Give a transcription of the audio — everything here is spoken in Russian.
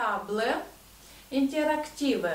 Табле. Интерактивы.